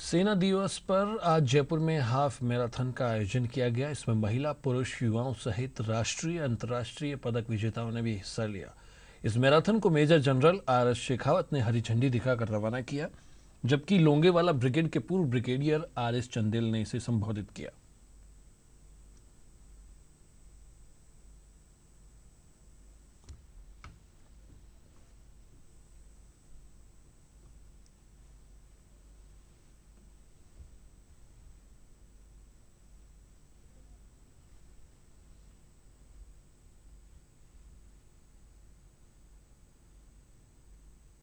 सेना दिवस पर आज जयपुर में हाफ़ मैराथन का आयोजन किया गया। इसमें महिला, पुरुष, युवाओं सहित राष्ट्रीय, अंतर्राष्ट्रीय पदक विजेताओं ने भी हिस्सा लिया। इस मैराथन को major general R S Shekhawat ने हरी झंडी दिखाकर रवाना किया, जबकि लोंगेवाला ब्रिगेड के पूर्व ब्रिगेडियर आर एस चंदेल ने इसे संबोधित किया।